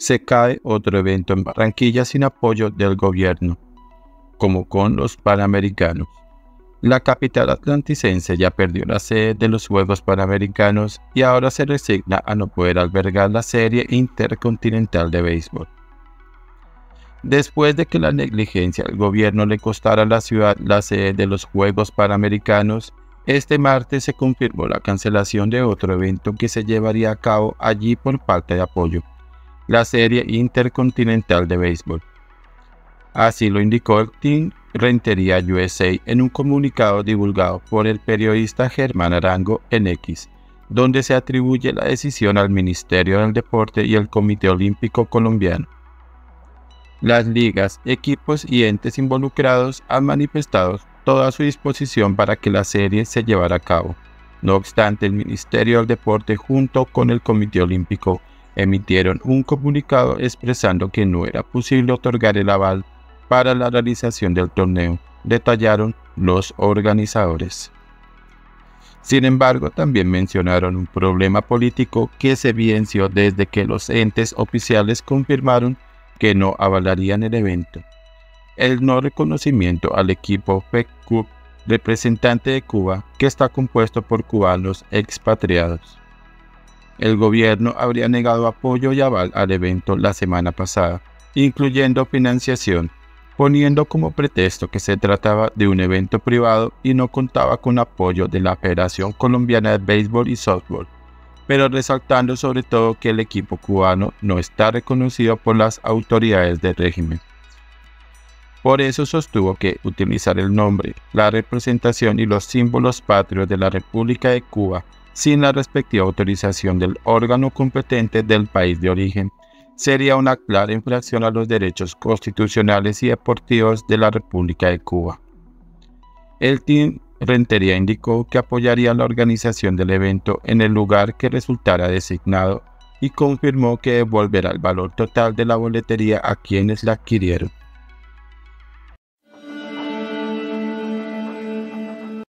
se cae otro evento en Barranquilla sin apoyo del gobierno, como con los Panamericanos. La capital atlanticense ya perdió la sede de los Juegos Panamericanos y ahora se resigna a no poder albergar la serie intercontinental de béisbol. Después de que la negligencia del gobierno le costara a la ciudad la sede de los Juegos Panamericanos, este martes se confirmó la cancelación de otro evento que se llevaría a cabo allí por falta de apoyo, la Serie Intercontinental de Béisbol. Así lo indicó el Team Rentería USA en un comunicado divulgado por el periodista Germán Arango en X, donde se atribuye la decisión al Ministerio del Deporte y el Comité Olímpico Colombiano. Las ligas, equipos y entes involucrados han manifestado toda su disposición para que la serie se llevara a cabo. No obstante, el Ministerio del Deporte junto con el Comité Olímpico emitieron un comunicado expresando que no era posible otorgar el aval para la realización del torneo, detallaron los organizadores. Sin embargo, también mencionaron un problema político que se evidenció desde que los entes oficiales confirmaron que no avalarían el evento. El no reconocimiento al equipo FEC representante de Cuba, que está compuesto por cubanos expatriados. El gobierno habría negado apoyo y aval al evento la semana pasada, incluyendo financiación, poniendo como pretexto que se trataba de un evento privado y no contaba con apoyo de la Federación Colombiana de Béisbol y Softball pero resaltando sobre todo que el equipo cubano no está reconocido por las autoridades del régimen. Por eso sostuvo que utilizar el nombre, la representación y los símbolos patrios de la República de Cuba sin la respectiva autorización del órgano competente del país de origen sería una clara infracción a los derechos constitucionales y deportivos de la República de Cuba. El team Rentería indicó que apoyaría la organización del evento en el lugar que resultara designado y confirmó que devolverá el valor total de la boletería a quienes la adquirieron.